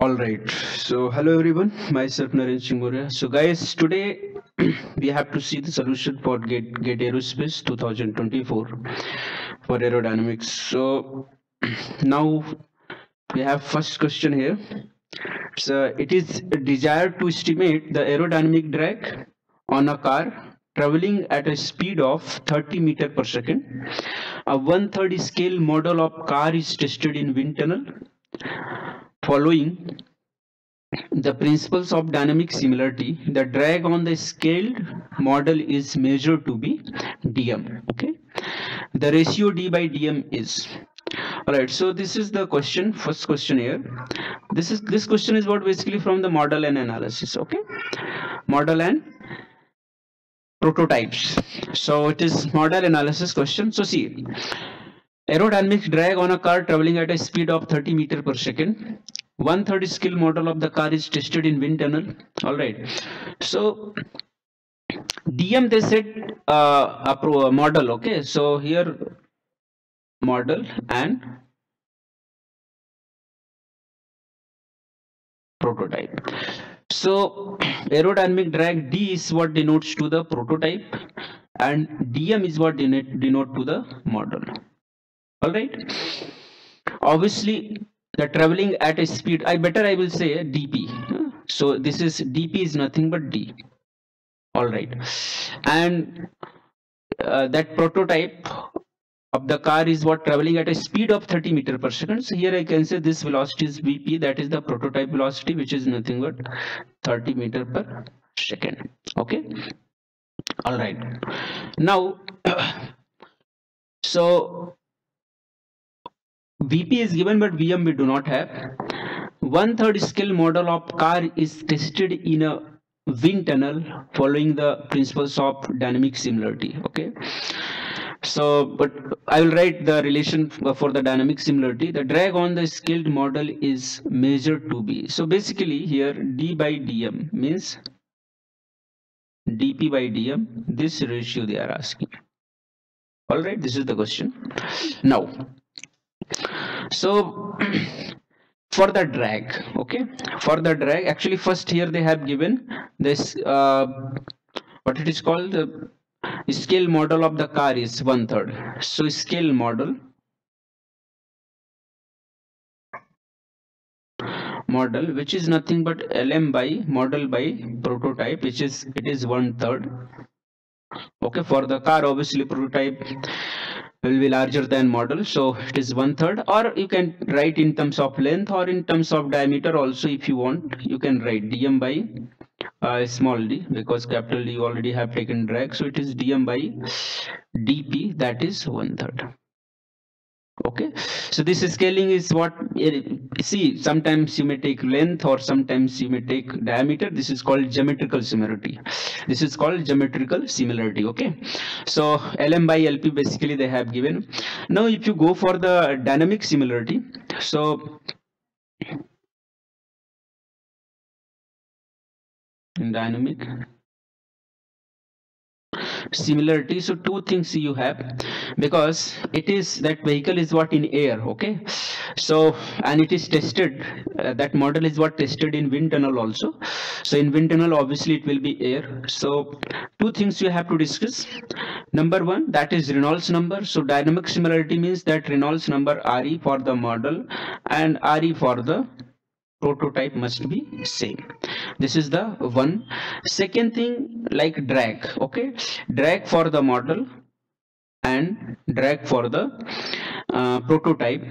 All right. So, hello everyone. Myself Narendra Singh Maurya. So, guys, today we have to see the solution for Gate Gate Aerospace 2024 for aerodynamics. So, now we have first question here. So, it is desired to estimate the aerodynamic drag on a car traveling at a speed of 30 meter per second. A one-third scale model of car is tested in wind tunnel following the principles of dynamic similarity the drag on the scaled model is measured to be dm okay? The ratio d by dm is all right so this is the question first question here. This is this question is what basically from the model and analysis okay? Model and prototypes. So it is model analysis question. So see Aerodynamic drag on a car traveling at a speed of 30 meter per second. One third scale model of the car is tested in wind tunnel. All right. So DM they said uh, a a model. Okay. So here model and prototype. So aerodynamic drag D is what denotes to the prototype and DM is what denote, denote to the model all right? Obviously the traveling at a speed i better i will say dp so this is dp is nothing but d. All right. And uh, that prototype of the car is what? Traveling at a speed of 30 meter per second. So here i can say this velocity is vp that is the prototype velocity which is nothing but 30 meter per second. Okay? All right. Now so VP is given but VM we do not have. One third scale model of car is tested in a wind tunnel following the principles of dynamic similarity. Okay. So, but I will write the relation for the dynamic similarity. The drag on the scaled model is measured to be. So basically here d by dm means dp by dm. This ratio they are asking. All right. This is the question. Now so for the drag okay? For the drag actually first here they have given this uh, what it is called? The scale model of the car is one third. So scale model model which is nothing but lm by model by prototype which is it is one third. Okay for the car obviously prototype will be larger than model. So it is one third or you can write in terms of length or in terms of diameter also if you want. You can write dm by uh, small d because capital D you already have taken drag. So it is dm by dp. That is one third okay? So this scaling is what eh, see sometimes you may take length or sometimes you may take diameter. This is called geometrical similarity. This is called geometrical similarity. Okay? So lm by lp basically they have given. Now if you go for the dynamic similarity so in dynamic similarity. So two things you have because it is that vehicle is what in air okay? So and it is tested uh, that model is what tested in wind tunnel also. So in wind tunnel obviously it will be air. So two things you have to discuss. Number one that is reynolds number. So dynamic similarity means that reynolds number re for the model and re for the prototype must be same. This is the one. Second thing like drag okay? Drag for the model and drag for the uh, prototype.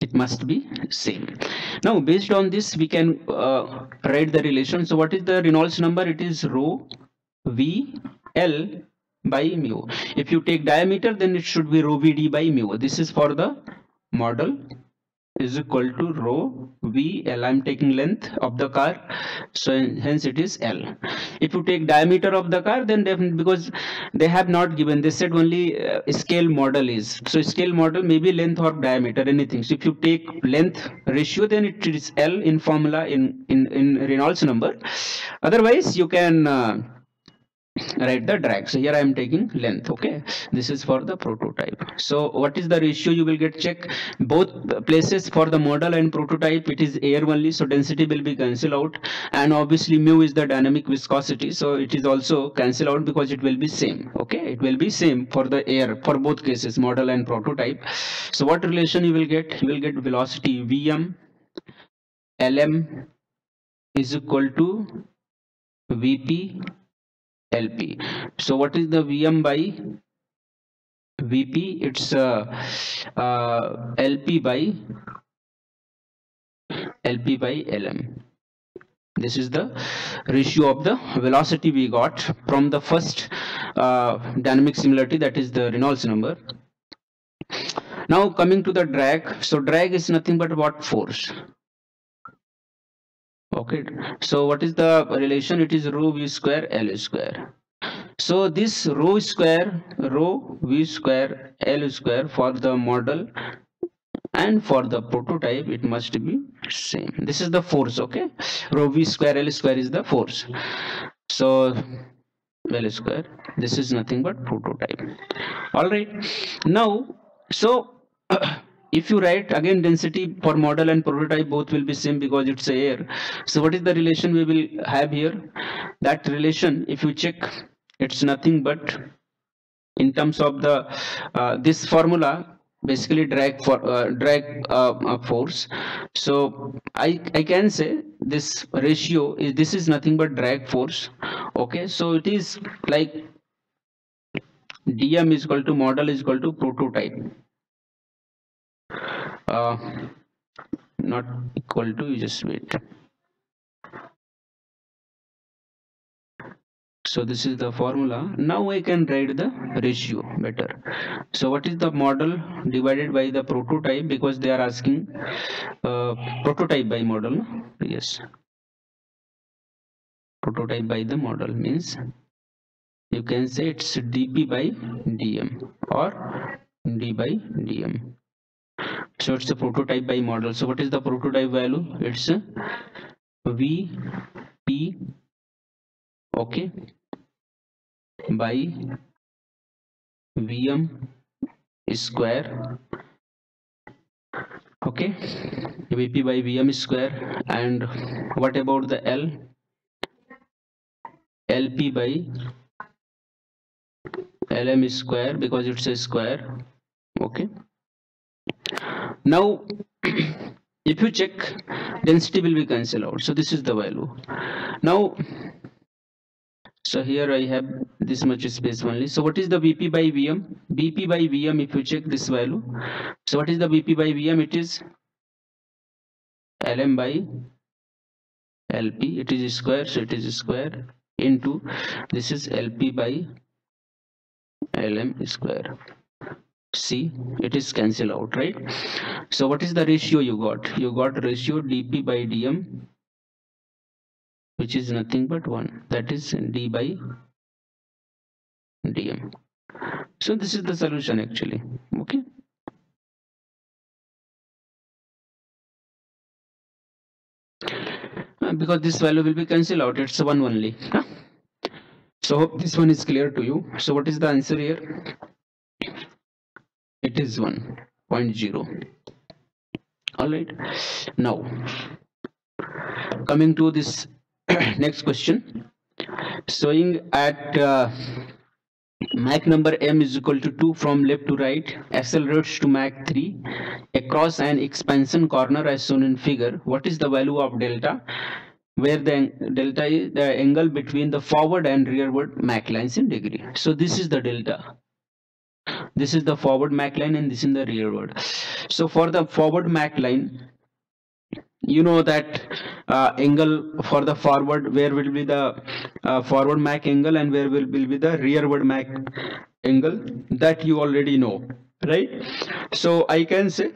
It must be same. Now based on this we can uh, write the relation. So what is the reynolds number? It is rho v l by mu. If you take diameter then it should be rho vd by mu. This is for the model is equal to rho v l. I'm taking length of the car so hence it is l. If you take diameter of the car then definitely because they have not given they said only uh, scale model is. So scale model may be length or diameter anything. So if you take length ratio then it is l in formula in in in reynolds number. Otherwise you can uh, write the drag. So here i am taking length okay? This is for the prototype. So what is the ratio? You will get check. Both places for the model and prototype it is air only so density will be cancelled out. And obviously mu is the dynamic viscosity so it is also cancelled out because it will be same okay? It will be same for the air for both cases model and prototype. So what relation you will get? You will get velocity vm lm is equal to vp LP. So what is the VM by VP? It's uh, uh, LP by LP by LM. This is the ratio of the velocity we got from the first uh, dynamic similarity that is the Reynolds number. Now coming to the drag. So drag is nothing but what force okay so what is the relation? It is rho v square l square. So this rho square rho v square l square for the model and for the prototype it must be same. This is the force okay? Rho v square l square is the force. So l square this is nothing but prototype. All right. Now so if you write again density for model and prototype both will be same because it's air so what is the relation we will have here? That relation if you check it's nothing but in terms of the uh, this formula basically drag for uh, drag uh, uh force. So i i can say this ratio is this is nothing but drag force. Okay so it is like dm is equal to model is equal to prototype uh, not equal to you just wait. So this is the formula. Now I can write the ratio better. So what is the model divided by the prototype? Because they are asking uh, prototype by model. Yes. Prototype by the model means you can say it's dp by dm or d by dm so it's a prototype by model? So what is the prototype value? It's v p okay by vm square okay vp by vm square. And what about the l? Lp by lm square because it's a square okay now if you check density will be cancelled out. So this is the value. Now so here i have this much space only. So what is the vp by vm? Vp by vm if you check this value. So what is the vp by vm? It is lm by lp. It is square. So it is square into this is lp by lm square see it is cancel out right? So what is the ratio you got? You got ratio dp by dm which is nothing but 1 that is d by dm. So this is the solution actually. Okay? Uh, because this value will be cancelled out. It's one only. So hope this one is clear to you. So what is the answer here is 1.0 all right. Now coming to this next question. Showing at uh, Mach number m is equal to 2 from left to right accelerates to Mach 3 across an expansion corner as shown in figure. What is the value of delta? Where the delta is the angle between the forward and rearward Mach lines in degree. So this is the delta this is the forward Mach line and this is the rearward so for the forward Mach line you know that uh, angle for the forward where will be the uh, forward Mach angle and where will, will be the rearward Mach angle that you already know right? So I can say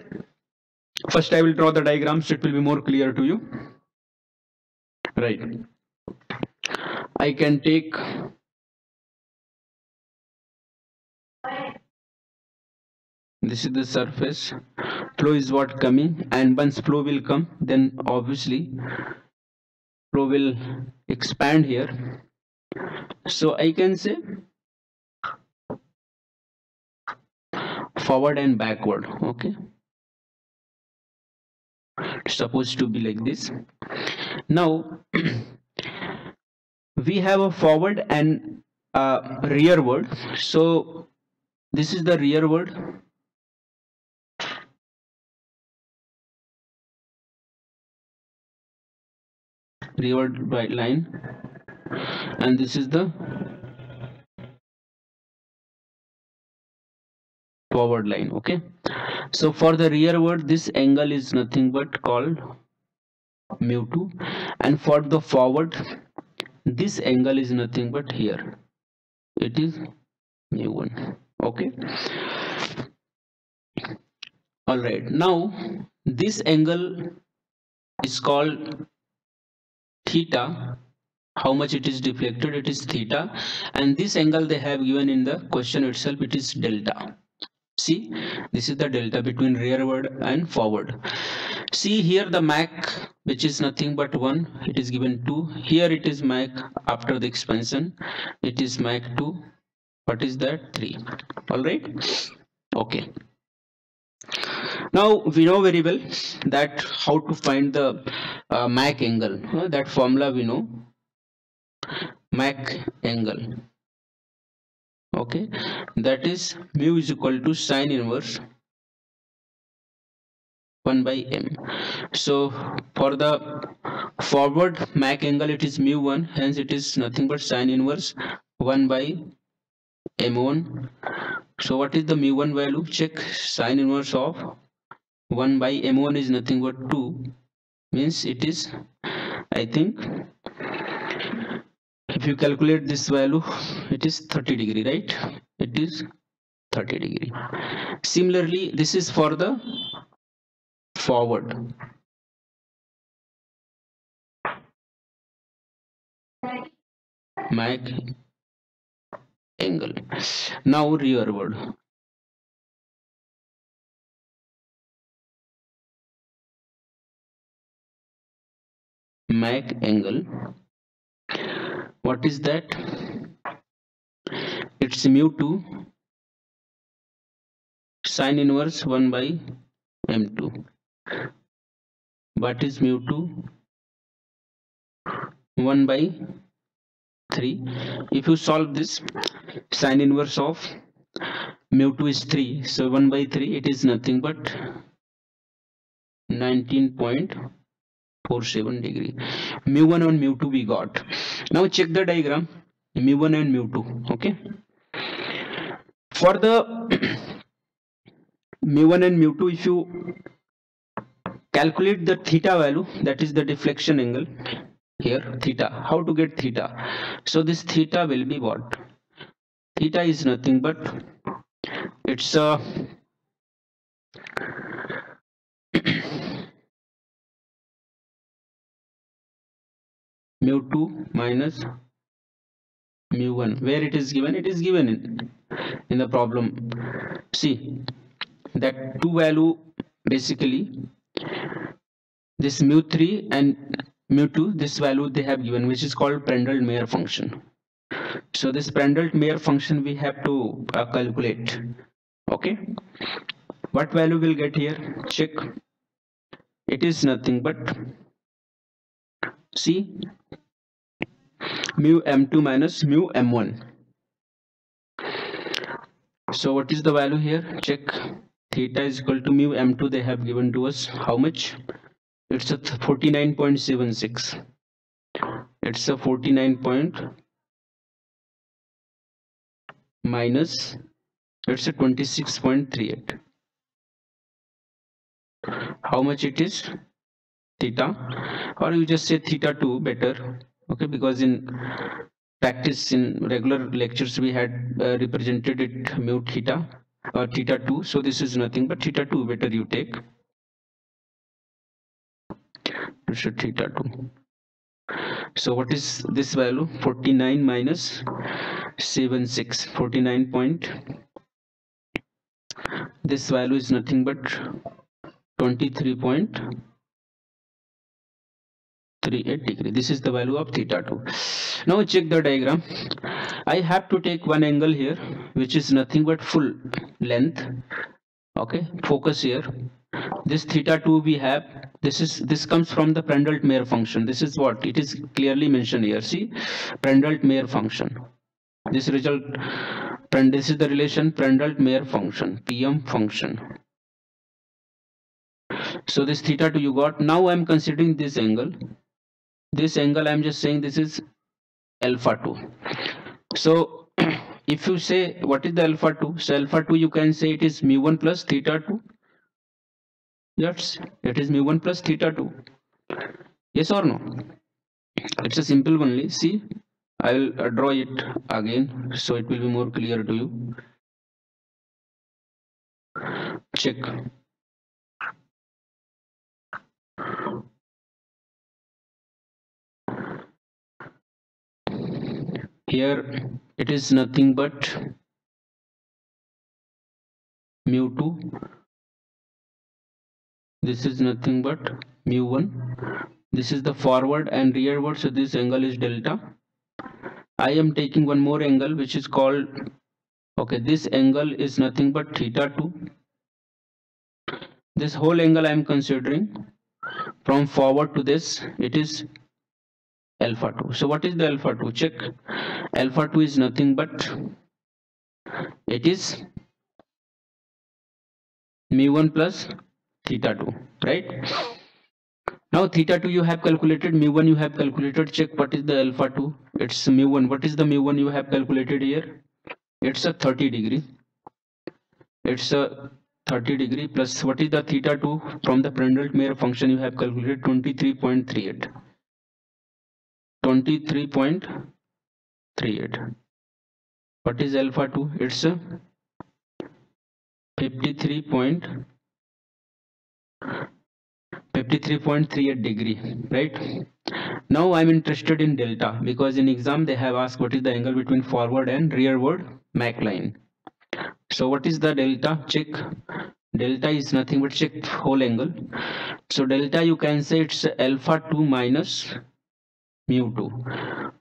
first I will draw the diagram so it will be more clear to you right? I can take this is the surface. Flow is what coming and once flow will come then obviously flow will expand here. So I can say forward and backward okay? Supposed to be like this. Now we have a forward and rearward so this is the rearward rearward right line. And this is the forward line okay? So for the rearward this angle is nothing but called mu 2 and for the forward this angle is nothing but here. It is mu 1 okay? All right. Now this angle is called theta how much it is deflected it is theta. And this angle they have given in the question itself it is delta. See this is the delta between rearward and forward. See here the Mach which is nothing but 1 it is given 2 here it is Mach after the expansion it is Mach 2 what is that? 3 all right? Okay now we know very well that how to find the uh, Mach angle. Uh, that formula we know. Mach angle. Okay. That is mu is equal to sine inverse 1 by m. So for the forward Mach angle it is mu 1 hence it is nothing but sine inverse 1 by m1 so what is the mu 1 value? Check. Sine inverse of 1 by m1 is nothing but 2 means it is i think if you calculate this value it is 30 degree right? It is 30 degree. Similarly this is for the forward. Mach angle. Now rearward Mach angle. What is that? It's mu 2 sine inverse 1 by m2 what is mu 2 1 by 3 if you solve this sine inverse of mu 2 is 3 so 1 by 3 it is nothing but 19.47 degree. Mu 1 and mu 2 we got. Now check the diagram. Mu1 and mu2 okay? For the mu1 and mu2 if you calculate the theta value that is the deflection angle here theta. How to get theta? So this theta will be what? Theta is nothing but it's a mu 2 minus mu 1 where it is given? It is given in, in the problem. See that two value basically this mu 3 and mu 2 this value they have given which is called Prandtl-Meyer function. So this Prandtl-Meyer function we have to uh, calculate. Okay? What value will get here? Check. It is nothing but see mu m2 minus mu m1 so what is the value here? Check. Theta is equal to mu m2 they have given to us. How much? It's a 49.76 it's a 49 point minus it's a 26.38 how much it is theta. Or you just say theta 2 better okay? Because in practice in regular lectures we had uh, represented it mu theta or theta 2 so this is nothing but theta 2 better you take. It's a theta 2 so what is this value? 49 minus 76 49 point. This value is nothing but 23.38 degree. This is the value of theta 2 now check the diagram. I have to take one angle here which is nothing but full length. Okay focus here. This theta 2 we have this is this comes from the Prandtl-Meyer function. This is what it is clearly mentioned here. See Prandtl-Meyer function. This result this is the relation Prandtl-Meyer function pm function. So this theta 2 you got. Now i'm considering this angle this angle i'm just saying this is alpha 2 so if you say what is the alpha 2 so alpha 2 you can say it is mu 1 plus theta 2 that's it is mu 1 plus theta 2 yes or no? It's a simple only. See i will uh, draw it again so it will be more clear to you. Check here it is nothing but mu 2 this is nothing but mu 1 this is the forward and rearward so this angle is delta. I am taking one more angle which is called okay this angle is nothing but theta 2 this whole angle i am considering from forward to this it is alpha 2 so what is the alpha 2 check. Alpha 2 is nothing but it is mu 1 plus theta 2 right? Now theta 2 you have calculated mu 1 you have calculated. Check what is the alpha 2 it's mu 1 what is the mu 1 you have calculated here? It's a 30 degree. It's a 30 degree plus what is the theta 2 from the Prandtl-Meyer function you have calculated? 23.38 23.38 what is alpha 2 it's a 53 point 53.38 degree right? Now i'm interested in delta because in exam they have asked what is the angle between forward and rearward Mach line. So what is the delta? Check. Delta is nothing but check whole angle. So delta you can say it's alpha 2 minus mu 2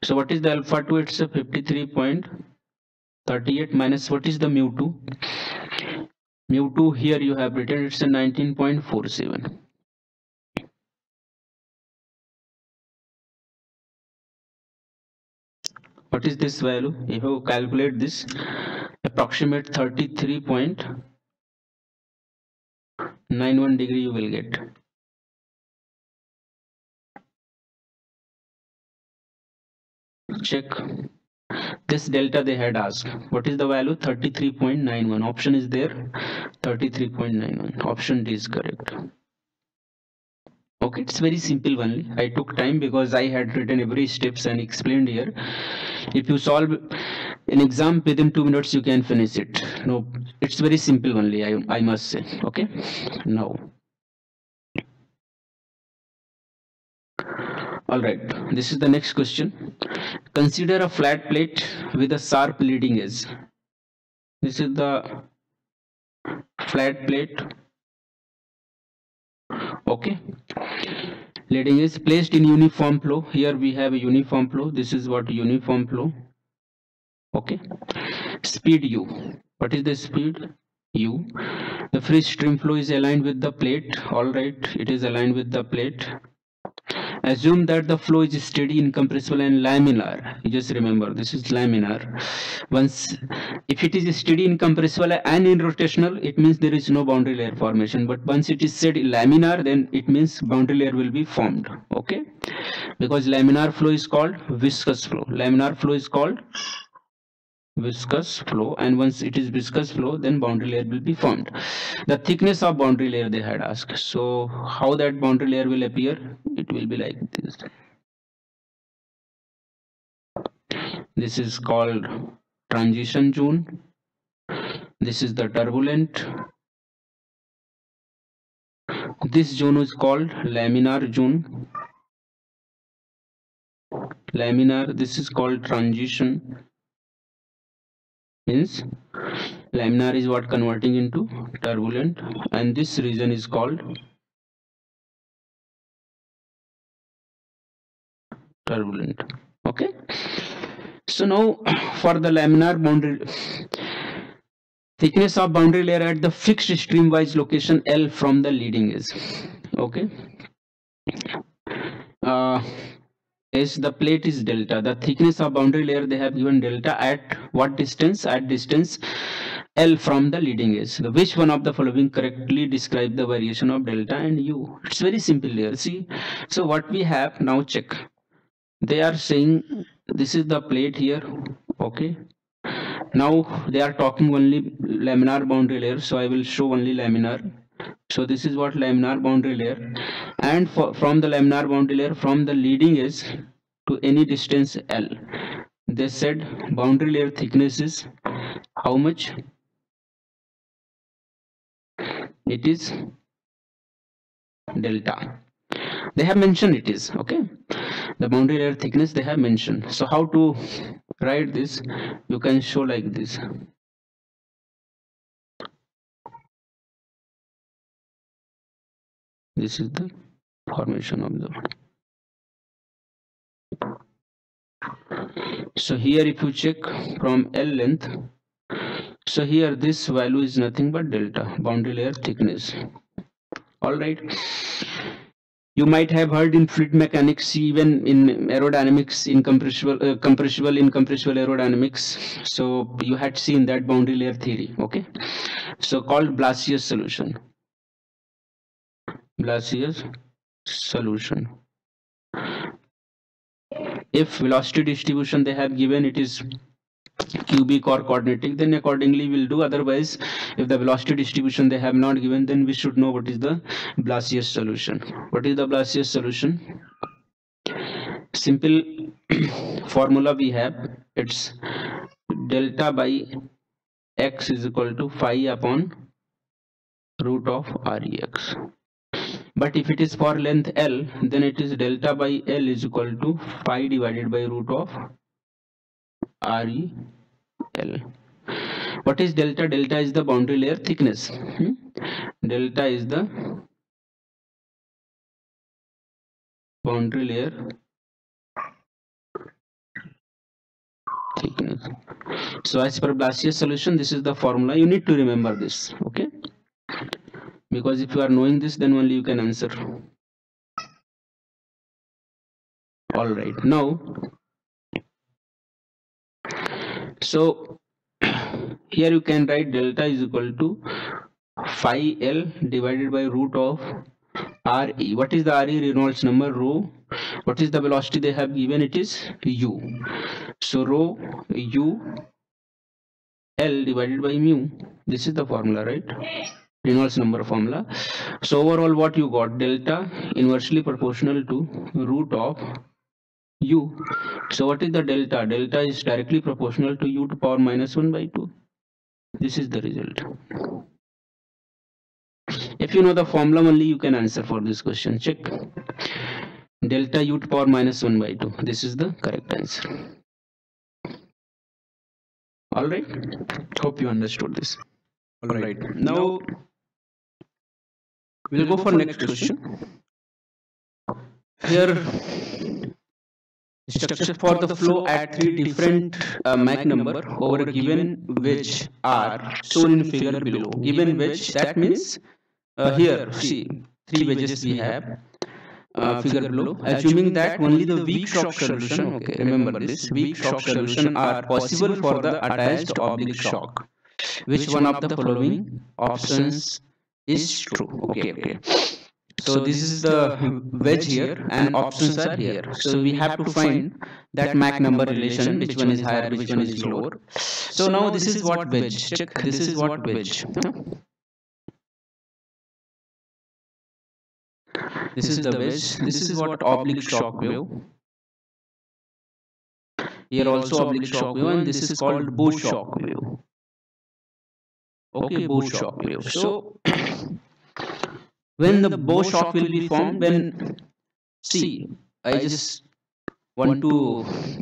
so what is the alpha 2 it's a 53.38 minus what is the mu 2 mu 2 here you have written it's a 19.47 what is this value? If you calculate this. Approximate 33.91 degree you will get check. This delta they had asked. What is the value? 33.91 option is there. 33.91 option d is correct. Okay it's very simple only. I took time because i had written every steps and explained here. If you solve an exam within two minutes you can finish it. No it's very simple only i, I must say. Okay? Now all right. This is the next question. Consider a flat plate with a sharp leading edge. This is the flat plate. Okay. Leading edge placed in uniform flow. Here we have a uniform flow. This is what uniform flow. Okay. Speed u. What is the speed u? The free stream flow is aligned with the plate. All right. It is aligned with the plate assume that the flow is steady incompressible and laminar. You just remember this is laminar. Once if it is steady incompressible and irrotational it means there is no boundary layer formation. But once it is said laminar then it means boundary layer will be formed okay? Because laminar flow is called viscous flow. Laminar flow is called viscous flow and once it is viscous flow then boundary layer will be formed. The thickness of boundary layer they had asked. So how that boundary layer will appear? It will be like this. This is called transition zone. This is the turbulent. This zone is called laminar zone. Laminar this is called transition means laminar is what converting into turbulent and this region is called turbulent. Okay? So now for the laminar boundary thickness of boundary layer at the fixed streamwise location L from the leading edge okay? Uh, is the plate is delta. The thickness of boundary layer they have given delta at what distance? At distance L from the leading edge. So which one of the following correctly describe the variation of delta and U? It's very simple here see so what we have now check. They are saying this is the plate here okay? Now they are talking only laminar boundary layer so i will show only laminar so this is what laminar boundary layer. And for, from the laminar boundary layer from the leading edge to any distance l they said boundary layer thickness is how much? It is delta. They have mentioned it is okay? The boundary layer thickness they have mentioned. So how to write this? You can show like this this is the formation of the so here if you check from L length so here this value is nothing but delta boundary layer thickness. All right. You might have heard in fluid mechanics even in aerodynamics incompressible uh, compressible incompressible aerodynamics. So you had seen that boundary layer theory okay? So called Blasius solution Blasius solution. If velocity distribution they have given it is cubic or quadratic then accordingly we'll do. Otherwise if the velocity distribution they have not given then we should know what is the Blasius solution. What is the Blasius solution? Simple formula we have. It's delta by x is equal to phi upon root of rex but if it is for length l then it is delta by l is equal to phi divided by root of re L. What is delta? Delta is the boundary layer thickness. Hmm? Delta is the boundary layer thickness. So as per Blasius solution, this is the formula. You need to remember this. Okay. Because if you are knowing this, then only you can answer. All right. Now so here you can write delta is equal to phi l divided by root of re what is the re reynolds number? Rho. What is the velocity they have given? It is u. So rho u l divided by mu. This is the formula right reynolds number formula. So overall what you got? Delta inversely proportional to root of u. So what is the delta? Delta is directly proportional to u to power minus 1 by 2 this is the result. If you know the formula only you can answer for this question. Check. Delta u to power minus 1 by 2 this is the correct answer. All right. Hope you understood this. All right. now we'll go for next question. Here structure for the flow at three different uh, Mach number over a given wedge are shown in figure below. Given wedge that means uh, here see three wedges we have uh, figure below. Assuming that only the weak shock solution okay remember this weak shock solution are possible for the attached oblique shock. Which one of the following options is true. okay okay so this is the wedge here and options are here. so we have to find that Mach number relation which one is higher which one is lower. so now this is what wedge check. This is what wedge this is the wedge this is what oblique shock wave here also oblique shock wave and this is called bow shock wave okay bow shock wave so when the bow shock will be formed when see i just want to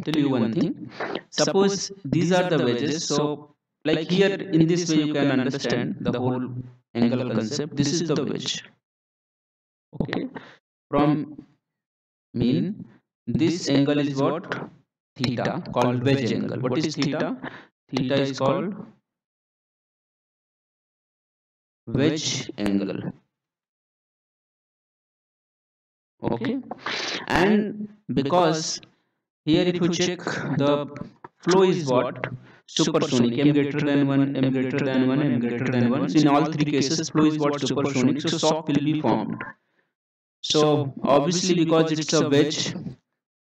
tell you one thing. suppose these are the wedges so like here in this way you can understand the whole angle concept. this is the wedge. okay. From mean this angle is what? theta called wedge angle. what is theta? theta? Is called wedge angle? Okay. And because here if you check the flow is what? Supersonic m greater than 1 m greater than 1 m greater than 1 so in all three cases flow is what? Supersonic. So shock will be formed. So obviously because it's a wedge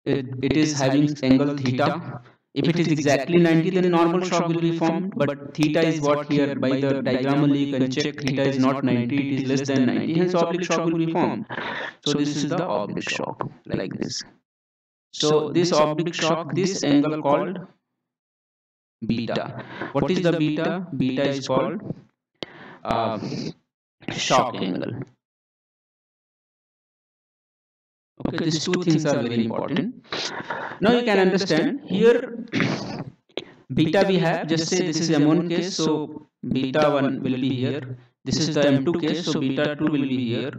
it, it is having angle theta if it is exactly 90 then normal shock will be formed. but theta is what here by the diagram only you can check theta is not 90 it is less than 90 hence oblique shock will be formed. so this is the oblique shock like this. so this oblique shock this angle called beta. what is the beta? beta? Is called uh, shock angle okay these two things are very important. now you can understand here beta we have just say this is m1 case so beta 1 will be here. this is the m2 case so beta 2 will be here.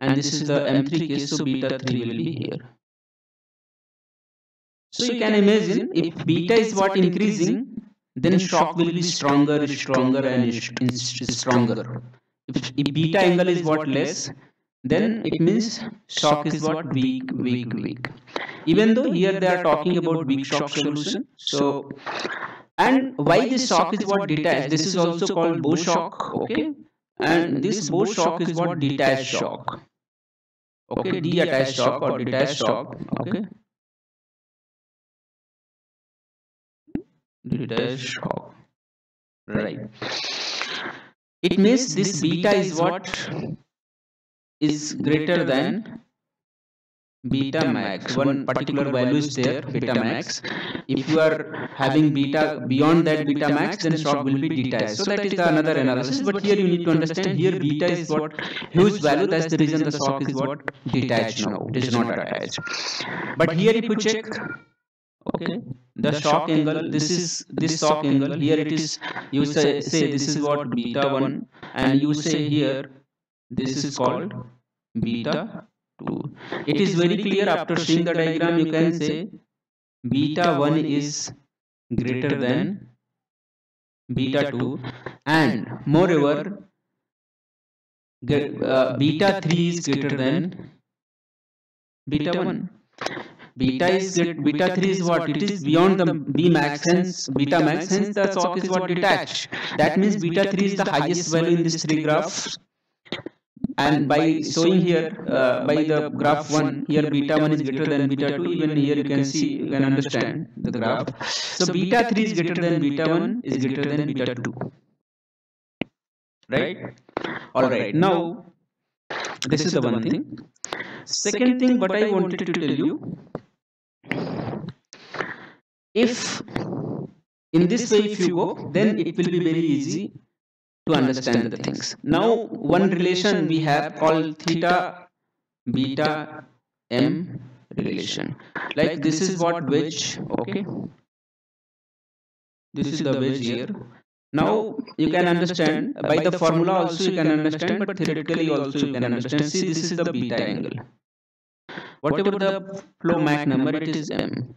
and this is the m3 case so beta 3 will be here. so you can imagine if beta is what increasing then shock will be stronger stronger and stronger. if, if beta angle is what less then it means shock is what? weak weak weak even though here they are talking about weak shock solution so and why this shock is what detached? this is also called bow shock okay? and this bow shock is what detached shock okay? detached shock or detached shock okay? detached shock right. It means this beta is what is greater than beta max one particular value is there beta max if you are having beta beyond that beta max then shock will be detached so that is the another analysis but here you need to understand here beta is what huge value that's the reason the shock is what detached now. It is not attached. But here if you check okay the shock angle this is this shock angle here it is you say say this is what beta 1 and you say here this is called beta 2 it is very clear after seeing the diagram you can say beta 1 is greater than beta 2 and moreover uh, beta 3 is greater than beta 1 beta is beta 3 is what? It is beyond the b max hence beta max hence the shock is what detached. That means beta 3 is the highest value in this three graphs and by showing here uh, by the graph 1 here beta 1 is greater than beta 2 even here you can see you can understand the graph. so beta 3 is greater than beta 1 is greater than beta 2 right? All right. Now this is the one thing. Second thing what i wanted to tell you if in this way if you go then it will be very easy to understand the things. Now, one relation we have called theta beta m relation. Like this is what wedge, okay? This is the wedge here. Now you can understand uh, by the formula also you can understand, but theoretically also you can understand. See, this is the beta angle. Whatever the flow Mach number, it is m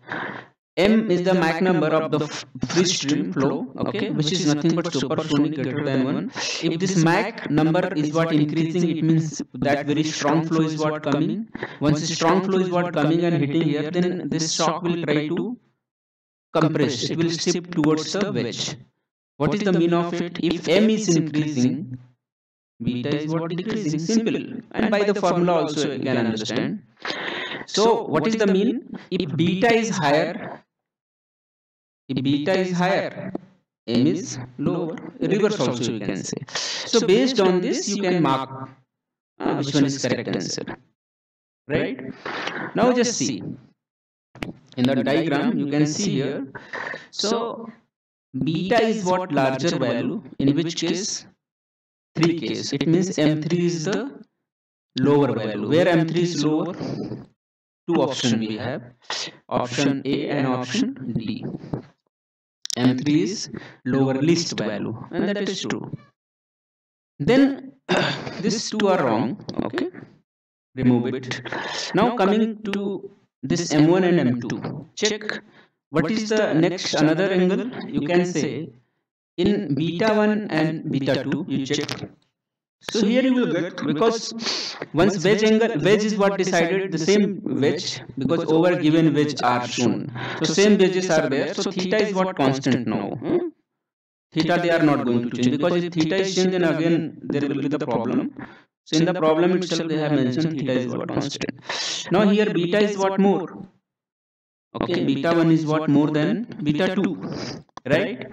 m is the Mach number of the free stream flow okay which is nothing but supersonic greater than 1 if this Mach number is what increasing it means that very strong flow is what coming. once the strong flow is what coming and hitting here then this shock will try to compress. it will shift towards the wedge. what is the mean of it? if m is increasing beta is what decreasing. simple. And by the formula also you can understand so what is the mean if beta is higher if beta is higher m is lower. reverse also you can say. so based on this you can mark uh, which one is correct answer. right? Now just see. in the diagram you can see here. so beta is what larger value in which case 3 case. it means m3 is the lower value. where m3 is lower two option we have. option a and option d m3 is lower least value. and that is true. then these two are wrong. okay. Remove it. now coming to this m1 and m2 check what is the next another angle. you can say in beta 1 and beta 2 you check so here you will get because once wedge angle wedge is what decided the same wedge because over given wedge are shown. So same wedges are there. So theta is what constant now. Hmm? theta they are not going to change because if theta is changed then again there will be the problem. So in the problem itself they have mentioned theta is what constant. Now here beta is what more? Okay beta 1 is what more than beta 2 right?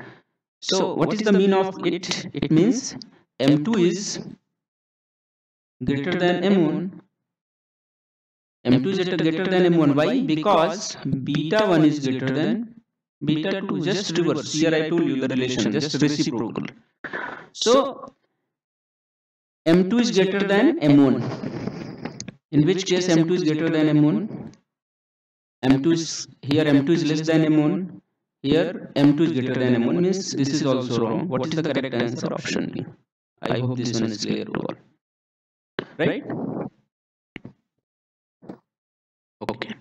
So what is the mean of it? It means m2 is greater than m1 m2 is greater than m1 why? Because beta 1 is greater than beta 2 just reverse. Here i told you the relation just reciprocal. So m2 is greater than m1 in which case m2 is greater than m1 m2 is here m2 is less than m1 here m2 is greater than m1 means this is also wrong. What is the correct answer? Option b i hope this one is clear to all right? Okay.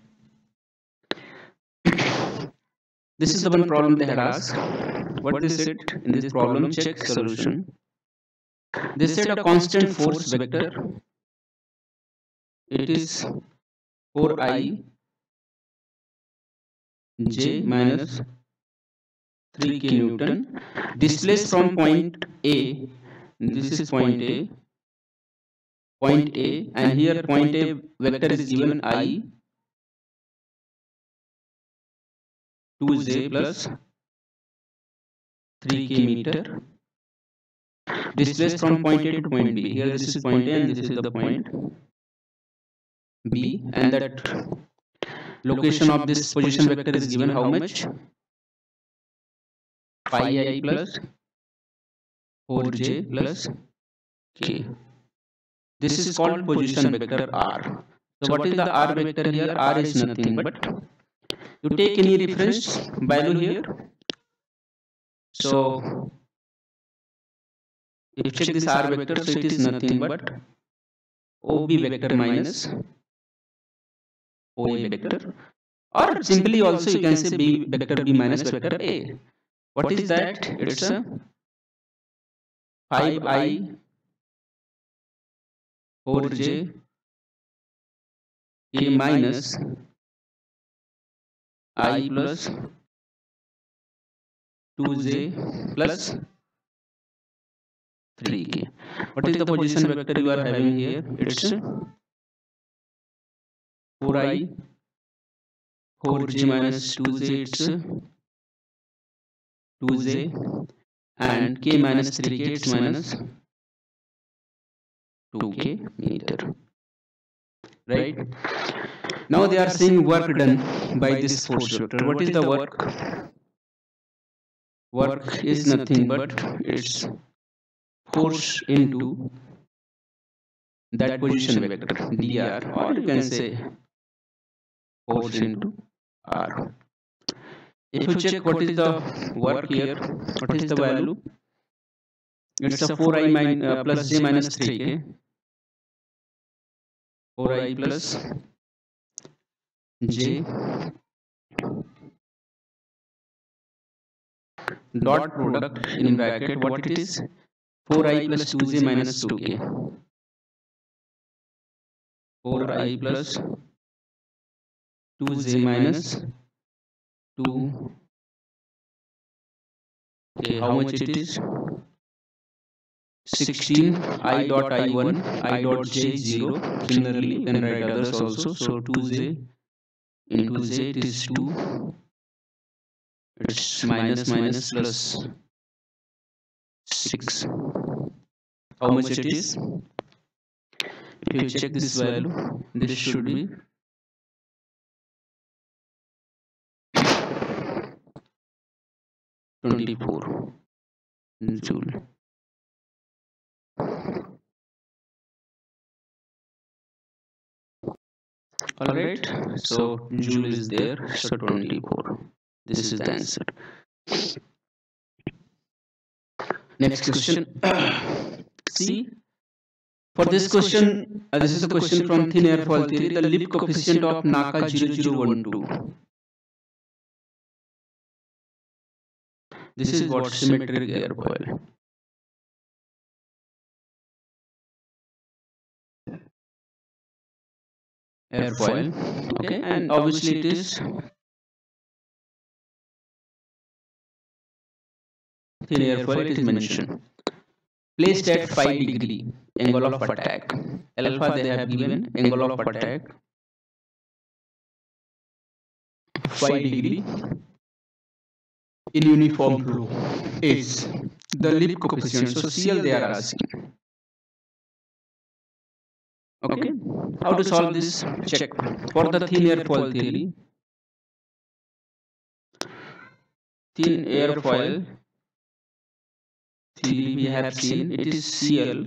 This is the one problem they had asked. what is it in this problem check solution? they said a constant force vector. It is 4i j minus 3 k newton. Displaced from point a. This is point a point a and here point a vector is given i 2j plus 3k meter. displaced from point a to point b. Here this is point a and this is the point b. And that location of this position vector is given how much? Pi i plus 4j plus k this is called position vector r. So what is the r vector here? R is nothing but you take any reference value here. So if check this r vector so it is nothing but ob vector minus oa vector. Or simply also you can say b vector b minus vector a. What is that? It's a 5i 4j a minus i plus 2j plus 3k what is the position vector you are having here? it's 4i 4j minus 2j it's 2j and k minus 3k it's minus 2k meter. right. Now they are seeing work done by this force vector what is the work? work? Is nothing but it's force into that position vector. dr or you can say force into r. If you check what is the work here what is the value it's a 4i min, uh, plus j minus 3k 4i plus j dot product in bracket what it is 4i plus 2j minus 2k 4i plus 2j minus 2 okay how much it is 16 i dot i1 i dot j 0 similarly you can write others also so 2j into j it is 2 it's minus minus plus 6 how much it is? If you check this value this should be Twenty-four. Joule. All right so joule is there so 24 this is the answer. Next question. see for this question uh, this is a question from thin airfoil theory the lift coefficient of NACA 0012 this is what symmetric airfoil airfoil okay. And obviously it is thin airfoil it is mentioned. placed at 5 degree angle of attack. Alpha they have given angle of attack. 5 degree in uniform flow is the lift coefficient so cl they are asking okay. How to solve this check for the thin airfoil theory. thin airfoil theory we have seen. It is cl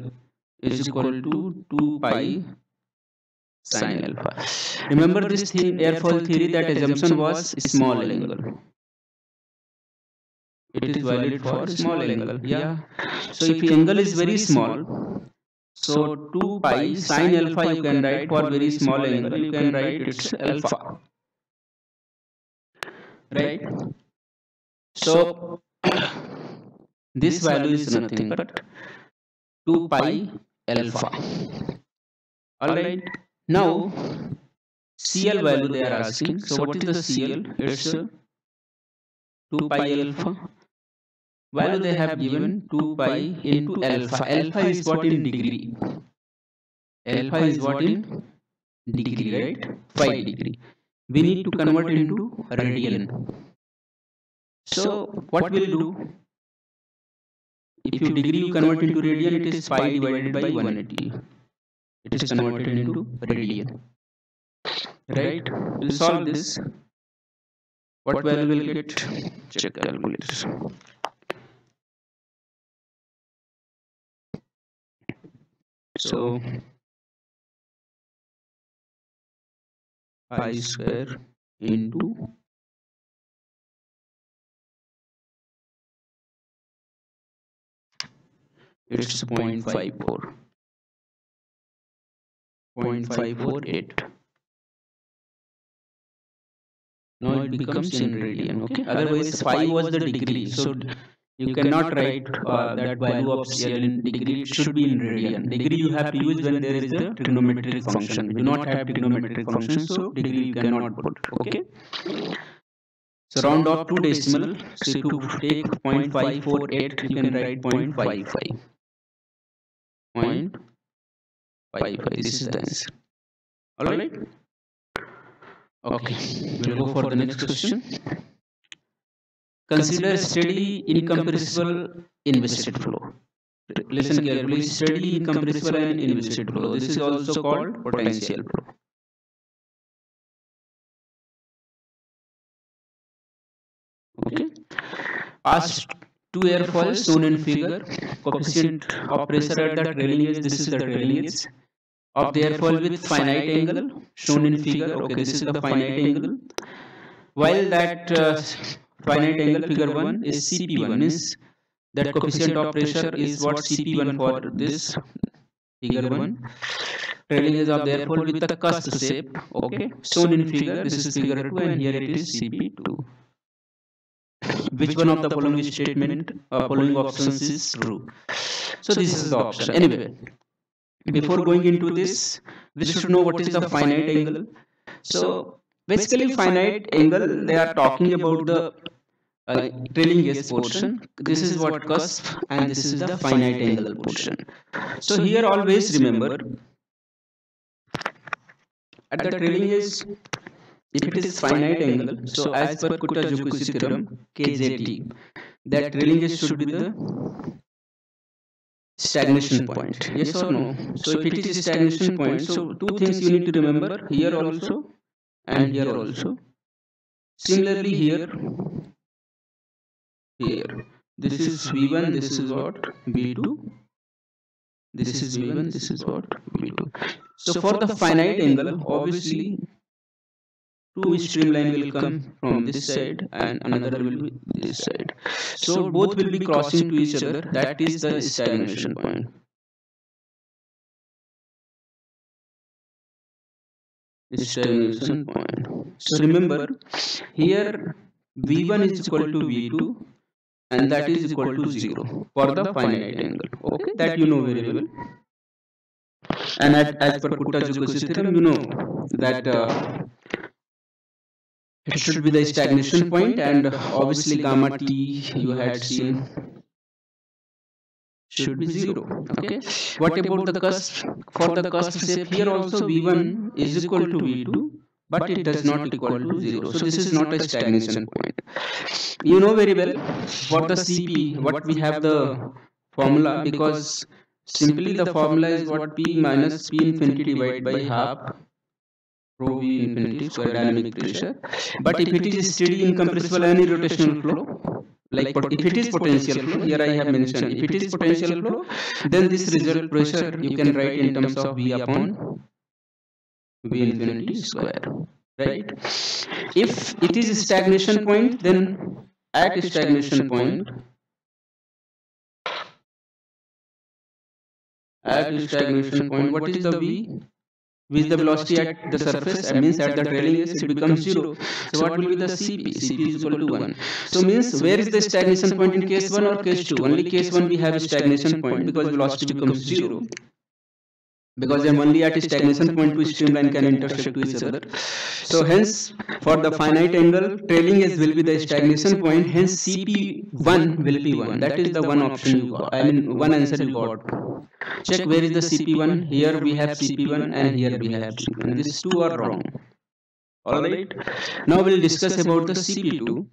is equal to 2 pi sine alpha. remember this thin airfoil theory that assumption was small angle. it is valid for small angle. yeah. So if angle is very small so 2 pi sine alpha you can write for very small angle. you can write it's alpha. right? So this value is nothing but 2 pi alpha. all right. Now cl value they are asking. So what is the cl it's 2 pi alpha value they have given 2 pi into alpha? alpha? Is what in degree? alpha is what in degree right? 5 degree. we need to convert into radian. so what we'll do? if you degree you convert into radian it is pi divided by 180 it is converted into radian. Right? We'll solve this. What value will get? check calculator so pi square into it's 0.54 0.548 now it becomes in radian okay? otherwise phi was the degree. so you cannot write uh, that value of cl in degree it should be in radian. Degree you have to use when there is a trigonometric function. we do not have trigonometric function so degree you cannot put okay? So round off to decimal so to take 0.548 you can write 0.55 0.55 this is the answer. All right okay. We'll go for the next question consider steady incompressible inviscid flow. Listen carefully. steady incompressible and inviscid flow. This is also called potential flow. Okay. Ask two airfoils shown in figure. Coefficient of pressure at the trailing edge. This is the trailing edge of the airfoil with finite angle shown in figure. Okay this is the finite angle. While that uh, finite angle figure 1 is cp1 means that coefficient of pressure is what cp1 for this figure 1 trailing edge of the airfoil with the cusp shape. okay. Shown in figure this is figure 2 and here it is cp2 which one of the following statement uh, following options is true? so this is the option. anyway before going into this we should know what is the finite angle. so basically finite angle they are talking about the uh, trailing edge portion. This is what cusp and this is the finite angle portion. So here always remember at the trailing edge if it is finite angle so as per Kutta-Joukowski theorem kzt that trailing edge should be the stagnation point. Yes or no? So if it is stagnation point so two things you need to remember here also and here also. Similarly here here this is v1 this is what v2 this is v1 this is what v2 so for the finite angle obviously two streamline will come from this side and another will be this side. So both will be crossing to each other. That is the stagnation point. Stagnation point. So remember here v1 is equal to v2 and that is equal to 0 for the finite angle. okay that you know very well. And as, as per Kutta-Joukowski theorem you know that uh, it should be the stagnation point and obviously gamma t you had seen should be zero. okay. What about the cusp? for the cusp shape here also v1 is equal to v2 but it does not equal to zero. so this is not a stagnation point. you know very well for the cp what we have the formula because simply the formula is what p minus p infinity divided by half rho v infinity square dynamic pressure. but if it is steady incompressible irrotational flow like if it is potential flow here i have mentioned if it is potential flow then this result pressure you can write in terms of v upon v infinity square right? if it is stagnation point then at stagnation point at stagnation point what is the v? With the velocity at the surface and means at the trailing edge it becomes zero. So what will be the cp? Cp is equal to 1 so means where is the stagnation point in case 1 or case 2 only case 1 we have a stagnation point because velocity becomes zero because then only at a stagnation point two streamline can intersect to each other. So hence for the finite angle trailing edge will be the stagnation point hence CP1 will be 1 that is the one option you got I mean one answer you got. Check where is the CP1 here we have CP1 and here we have CP1 these two are wrong. Alright now we'll discuss about the CP2.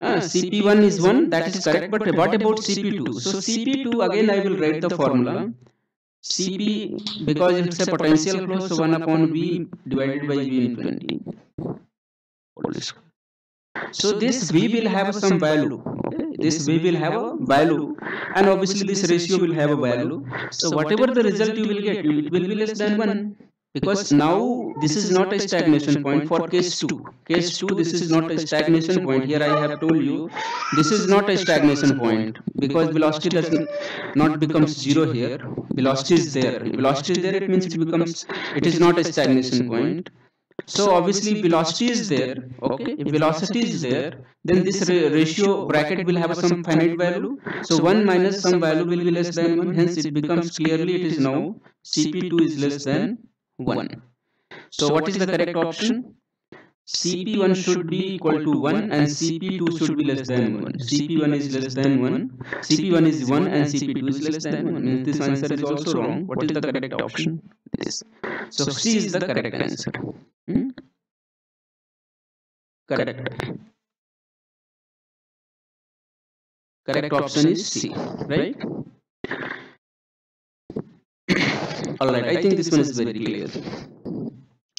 Uh, CP1 is 1 that is correct but what about CP2? So CP2 again I will write the formula Cp because it's a potential flow so 1 upon V divided by V infinity. So this V will have some value. This V will have a value. and obviously this ratio will have a value. So whatever the result you will get, it will be less than 1 because now this is not a stagnation point for case 2 case 2 this is not a stagnation point. here i have told you this is not a stagnation point because velocity does not becomes zero here. velocity is there. velocity is there it means it becomes it is not a stagnation point. so obviously velocity is there okay? if velocity is there then this ratio bracket will have some finite value. so 1 minus some value. Will be less than 1 hence it becomes clearly it is now cp2 is less than 1. So what is the correct option? CP1 should be equal to 1 and CP2 should be less than 1. CP1 is less than 1. CP1 is 1 and CP2 is less than 1. Means this answer is also wrong. What is the correct option? This. So C is the correct answer. Hmm? Correct. Correct option is C. Right? All right i think this one is very clear.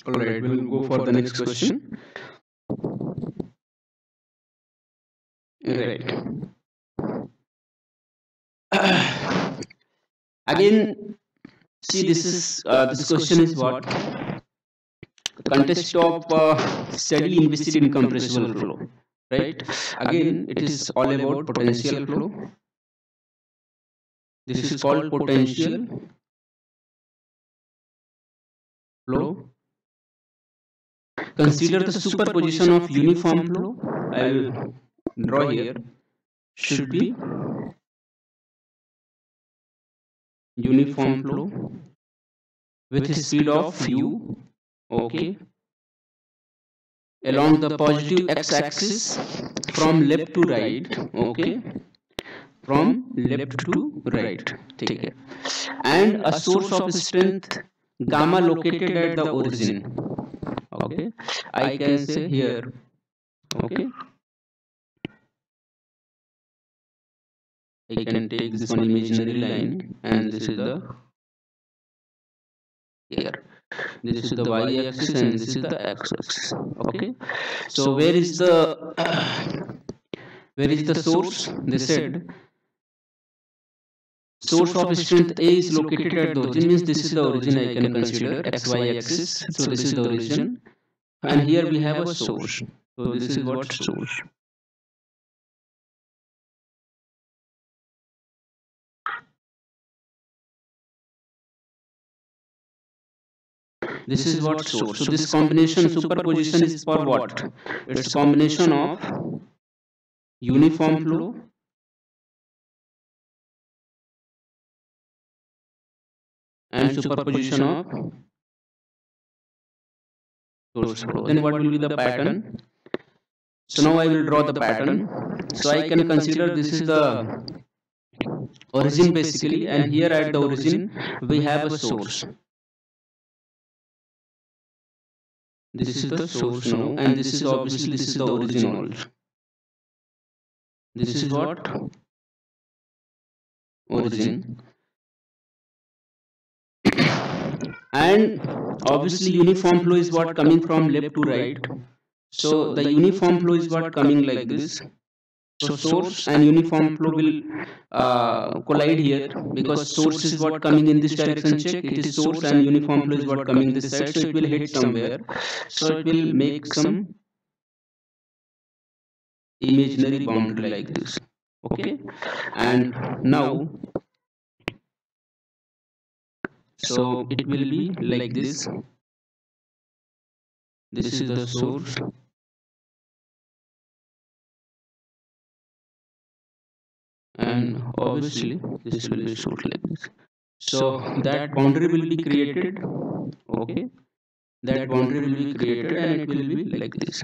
all right we'll go for the next question. Right. Again see this is uh, this question is what? The context of uh, steadily inviscid incompressible flow right? Again it is all about potential flow. this is called potential flow. Consider the superposition of uniform flow. I will draw here. Should be uniform flow with a speed of u. Okay. Along the positive x-axis from left to right. Okay. From left to right. Take care. And a source of strength gamma located at the origin. okay. I can say here. okay. I can take this one imaginary line and this is the here. This is the y-axis and this is the x-axis. Okay. So where is the where is the source? They said source of strength A is located at the origin means this is the origin I can consider xy axis. So this is the origin. and here we have a source. so this is what source. This is what source. So this combination superposition is for what? It's combination of uniform flow and superposition of source then what will be the pattern? So now i will draw the pattern. So i can consider this is the origin basically and here at the origin we have a source. This is the source now and this is obviously this is the origin also this is what? Origin and obviously uniform flow is what coming from left to right. so the uniform flow is what coming like this. so source and uniform flow will uh, collide here because source is what coming in this direction check. it is source and uniform flow is what coming this side so it will hit somewhere. so it will make some imaginary boundary like this. Okay? And now so it will be like this. this. Is the source. and obviously this will be shoot like this. so that boundary will be created. okay. That boundary will be created and it will be like this.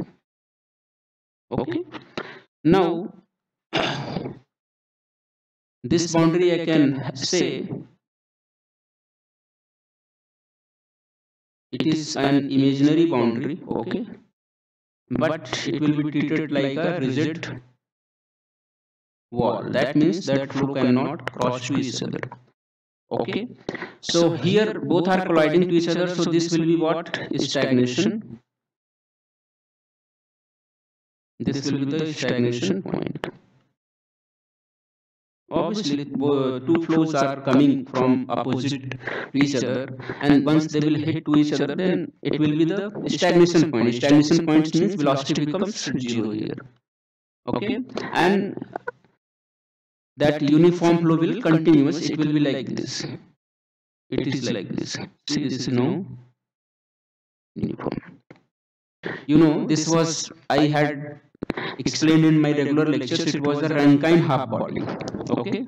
okay. Now this boundary i can say it is an imaginary boundary okay? But it will be treated like a rigid wall. That means that flow cannot cross to each other okay? So here both are colliding to each other so this will be what? stagnation. This will be the stagnation point obviously two flows are coming from opposite to each other and once they will hit to each other then it will be the stagnation point. Stagnation point means velocity becomes zero here. Okay? And that uniform flow will continuous. It will be like this. It is like this. See this is no uniform. You know this was i had explained in my regular lectures it was the rankine half body. okay?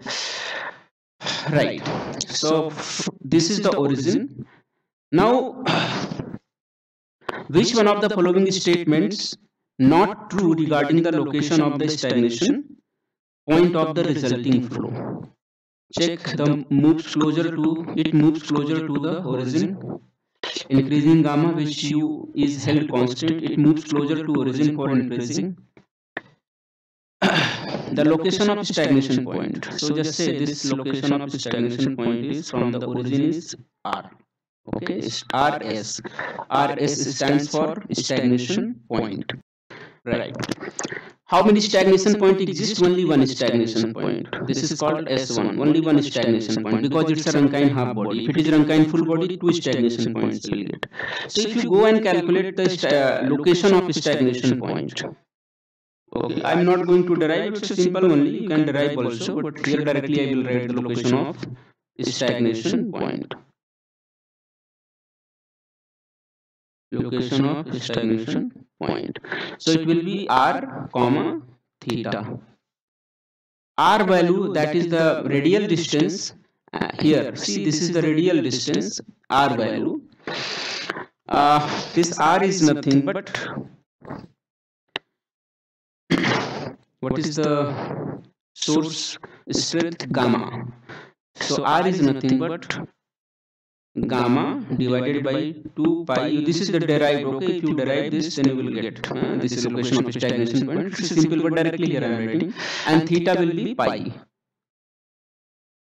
Right. So this is the origin. now which one of the following statements not true regarding the location of the stagnation point of the resulting flow. check the moves closer to it moves closer to the origin. increasing gamma which u is held constant it moves closer to origin for increasing the location of stagnation point. so just say this location of stagnation point is from the origin is r. Okay rs rs stands for stagnation point. right. How many stagnation point exist? only one stagnation point. this is called s1 only one stagnation point because it's a rankine half body. if it is rankine full body two stagnation points will get. so if you go and calculate the uh, location of stagnation point okay i'm not going to derive it's simple only. You can derive also but here directly i will write the location of stagnation point. location of stagnation point. So it will be r comma theta. R value that is the radial distance uh, here. See this is the radial distance r value. Uh, this r is nothing but what is the source? Strength gamma. So r is nothing but gamma divided by 2 pi. This is the derived okay if you derive this then you will get uh, this is location of stagnation point. It's simple but directly here i am writing. And theta will be pi.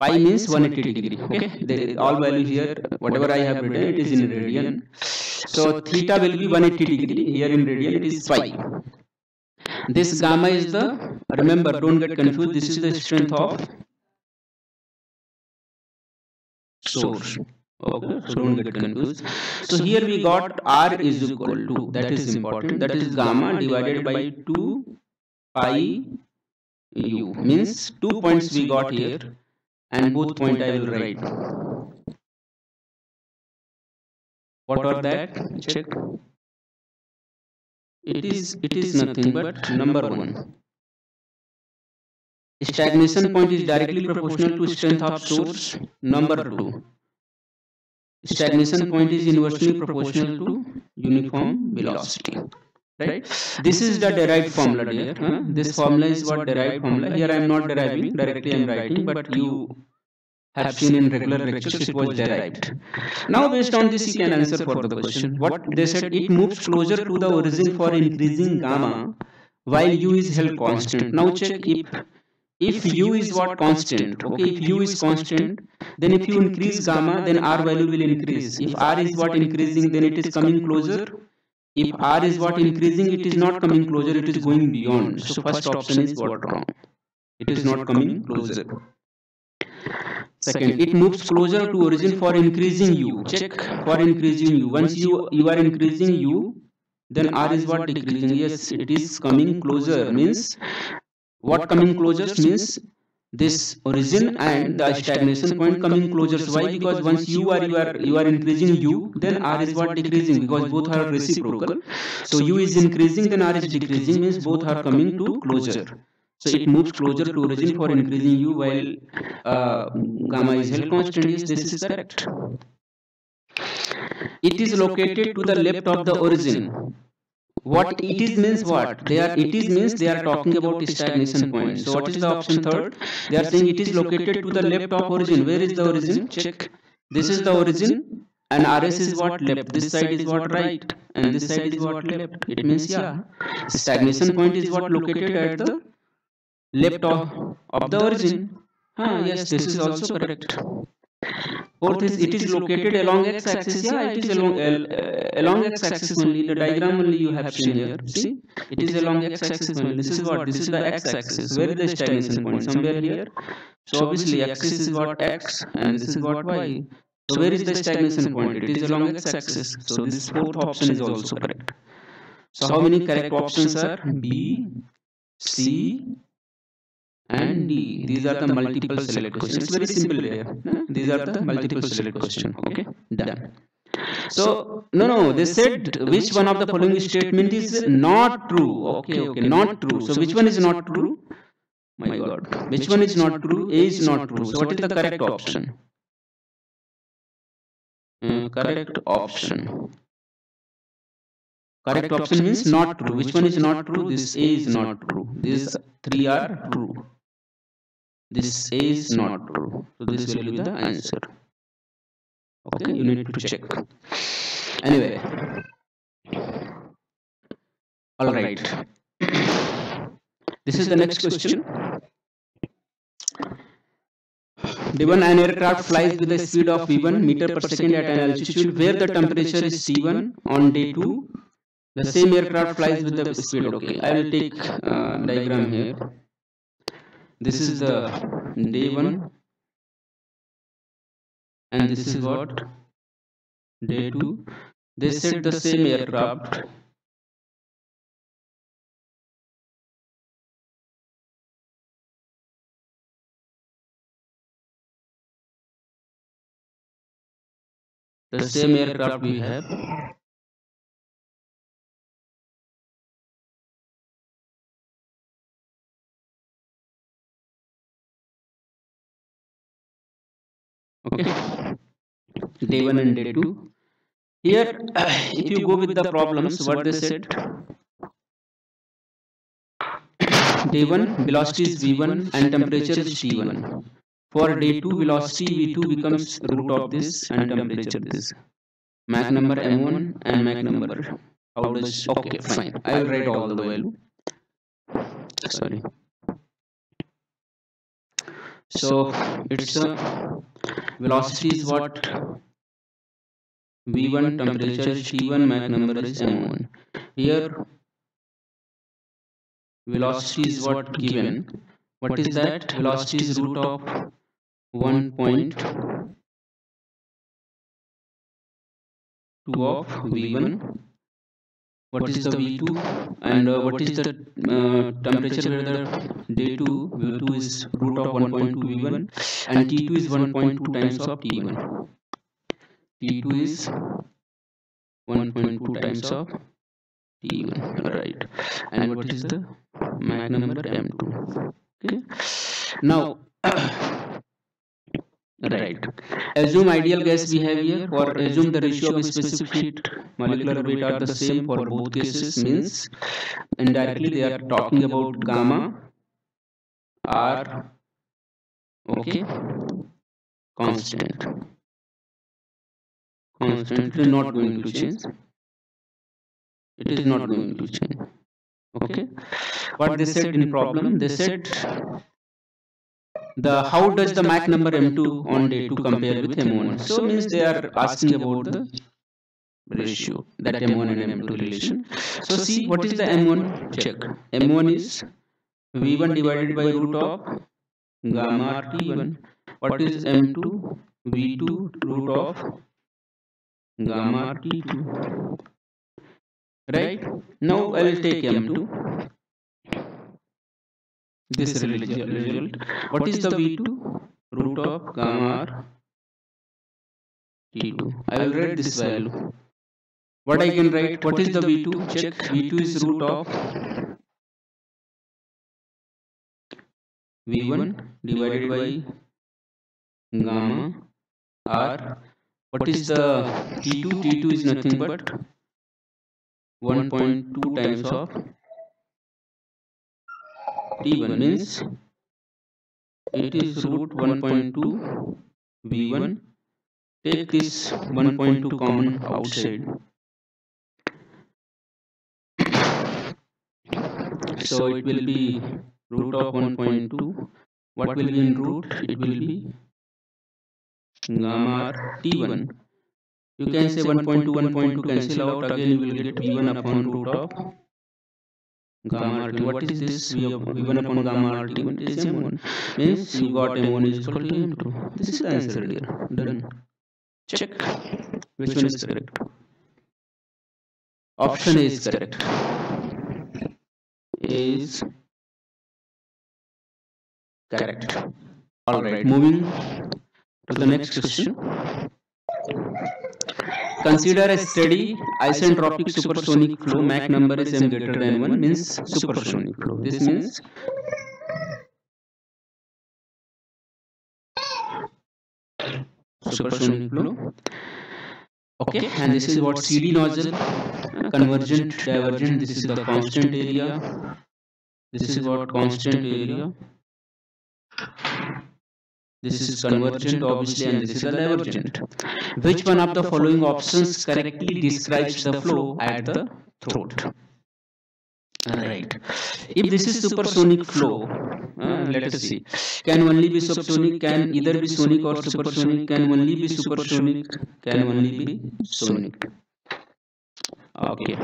Pi means 180 degree okay? Is all value here whatever i have written it is in radian. So theta will be 180 degree. Here in radian it is pi this gamma is the remember don't get confused this is the strength of source. okay so don't get confused. So here we got r is equal to that is important that is gamma divided by 2 pi u. means two points we got here and both point i will write. what are that? check it is it is nothing but number one. stagnation point is directly proportional to strength of source number two. Stagnation point is inversely proportional to uniform velocity right? This is the derived formula here huh? this formula is what derived formula. here i am not deriving directly i am writing but you have seen in regular lectures it was derived now based on this you can answer for the question. What they said it moves closer to the origin for increasing gamma while u is held constant. Now check if if u is what constant okay? If u is constant then if you increase gamma then r value will increase. If r is what increasing then it is coming closer. If r is what increasing it is not coming closer it is going beyond. So first option is what wrong? It is not coming closer second it moves closer to origin for increasing u check for increasing u once you you are increasing u then r is what decreasing. Yes it is coming closer. Means what coming closer means this origin and the stagnation point coming closer why? Because once you are you are you are increasing u then r is what decreasing. Because both are reciprocal. So u is increasing then r is decreasing. Means both are coming to closure so it moves closer to origin for increasing u while uh, gamma is held constant yes this is correct. It is located to the left of the origin. What it is means what? They are it is means they are talking about stagnation point. So what is the option third? They are saying it is located to the left of origin. Where is the origin? Check. This is the origin and rs is what? Left. This side is what? Right. And this side is what? Left. It means yeah stagnation point is what located at the left of, of the origin ah yes this is also correct Fourth is it is located along x-axis. Yeah, it is along uh, along x-axis only. The diagram only you have seen here. See, it is along x-axis only. This is what? This is the x-axis. Where is the stagnation point? Somewhere here. So obviously x-axis is what x, and this is what y. So where is the stagnation point? It is along x-axis. So this fourth option is also correct. So how many correct options are? B, C, and D. These are the multiple select questions. It's very simple here. These are the multiple select question. Okay, done. So no, no. They said which one of the following statement is not true. Okay, okay, not true. So which one is not true? My God, which one is not true? A is not true. So what is the correct option? Uh, correct option. Correct option means not true. Which one is not true? This A is not true. These three are true. This A is not true. So this will be the answer. Okay, you need to check. Anyway. All right. This is the next question. Given an aircraft flies with a speed of v1 meter per second at an altitude where the temperature is c1 on day 2, the same aircraft flies with the speed. Okay, I will take uh, diagram here. This is the day 1 and this is what day 2. They set the same aircraft the same aircraft we have okay. Day 1 and day 2 here if you go with the problems what they said? Day 1 velocity is v1 and temperature is t1 for day 2 velocity v2 becomes root of this and temperature this. Mach number m1 and Mach number how does okay fine. I will write all the value. Sorry. So it's a velocity is what v1 temperature is t1 Mach number is m1 here velocity is what given. What is that? Velocity is root of 1.2 of v1 what is the v2 and uh, what is the uh, temperature where the day 2 v2 is root of 1.2 v1 and t2 is 1.2 times of t1 t2 is 1.2 times of t1 right and what is the Mach number m2 okay. Now right. Assume ideal gas behavior or assume the ratio of specific heat molecular weight are the same for both cases means indirectly they are talking about gamma are okay constant. Constant it is not going to change. It is not going to change. Okay. What they said in problem they said the how does the Mach number m2 on day 2 compare with m1 so means they are asking about the ratio that m1 and m2 relation. so see what is the m1 check. m1 is v1 divided by root of gamma t1 what is m2 v2 root of gamma t2 right? Now i will take m2 this result. What is the v2 root of gamma r t2 i will write this value. What i can write? What is the v2 check. V2 is root of v1 divided by gamma r. What is the t2 t2 is nothing but 1.2 times of t1 means it is root 1.2 v1 take this 1.2 common outside. So it will be root of 1.2 what will be in root? It will be gamma t1 you can say 1.2 1.2 cancel out. Again you will get v1 upon root of gamma rt what is this? V1 upon gamma rt1 is m1 means you got m1 is equal to m2 this is the answer dear. Done. Check. Which one is correct? Option a is correct. Is correct. All right moving to the next question Consider a steady isentropic supersonic flow. Mach number is m greater than 1 means supersonic flow. This means supersonic flow. Okay, and this is what CD nozzle, convergent, divergent. This is the constant area. This is what constant area. This is convergent obviously and this is divergent. Which one of the following options correctly describes the flow at the throat? Right. If this is supersonic flow, uh, let us see. Can only be subsonic, can either be sonic or supersonic, can only be supersonic, can only be sonic. Okay.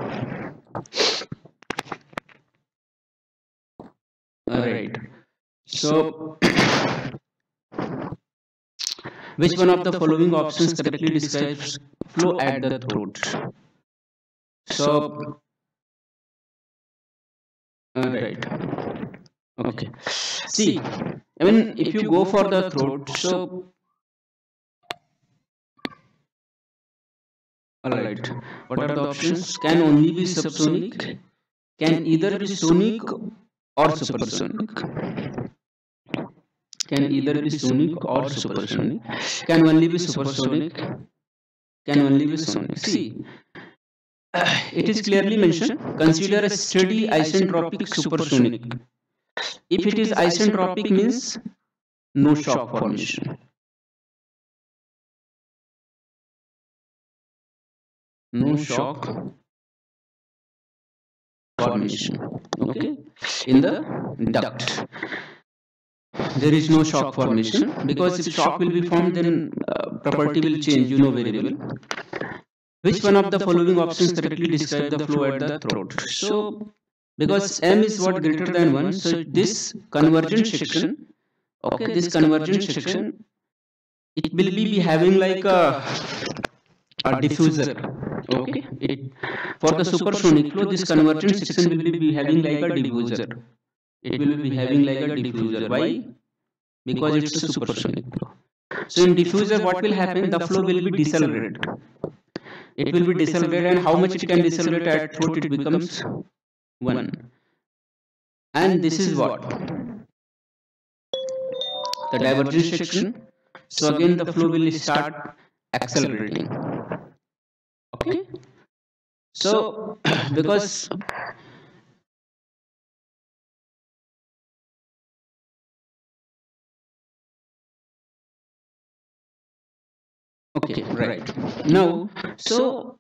Alright. So which one of the following options correctly describes flow at the throat? So, right. Okay. See, I mean, if you go for the throat, so Alright, what are the options? Can only be subsonic, can either be sonic or supersonic can either be sonic or supersonic? Can only be supersonic? Can only be sonic? See it is clearly mentioned consider a steady isentropic supersonic. If it is isentropic means no shock formation. No shock formation. Okay? In the duct there is no shock formation. because if shock will be formed then uh, property will change. You know well. Which one of the following options correctly describe the flow at the throat. so because m is what greater than 1 so this convergent section okay this convergent section it will be having like a or diffuser okay? it for the supersonic flow this convergent section will be having like a diffuser it will be having like a diffuser. Why? Because it's a supersonic flow. So in diffuser what will happen? The flow will be decelerated. It will be decelerated and how much it can decelerate at throat it becomes 1 and this is what? The divergence section. So again the flow will start accelerating. Okay? So because okay right. now so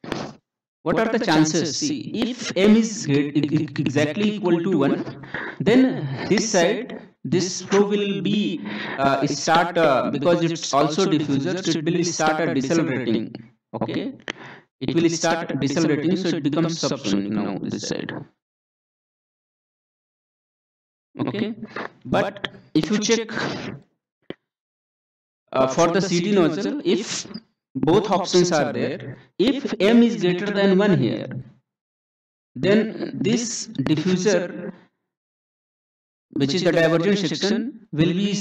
what are the chances? See if m is exactly equal to 1 then this side this flow will be uh, start uh, because it's also diffuser so it will start a decelerating. Okay? It will start decelerating so it becomes subsonic now this side. Okay. But if you check uh, for the CD nozzle if both options are there if m is greater than 1 here then this diffuser which is the divergent section will be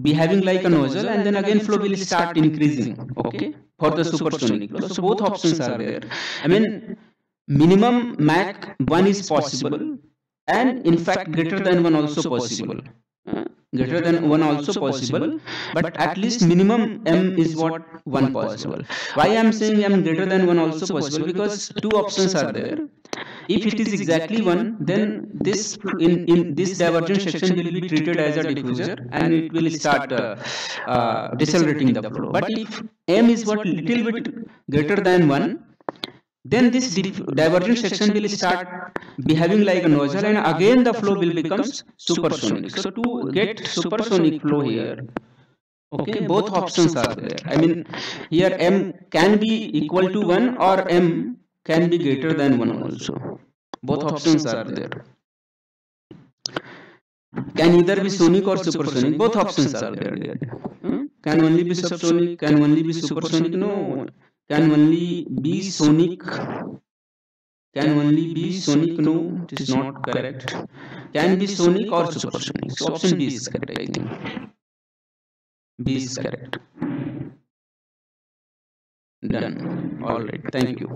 be having like a nozzle and then again flow will start increasing okay for the supersonic flow. So both options are there. I mean minimum mach 1 is possible and in fact greater than 1 also possible. Uh, greater than 1 also possible but at least minimum m is what 1 possible. why i am saying m greater than 1 also possible? because two options are there. if it is exactly 1 then this in in this divergent section will be treated as a diffuser and it will start uh, uh, decelerating the flow. but if m is what little bit greater than 1 then this divergent section will start behaving like a nozzle and again the flow will becomes supersonic. so to get supersonic flow here okay both options are there. i mean here m can be equal to 1 or m can be greater than 1 also. both options are there. can either be sonic or supersonic both options are there. Hmm? can only be subsonic can only be supersonic no only be sonic can only be sonic no it is not correct can be sonic or supersonic so option b is correct i think b is correct done all right thank you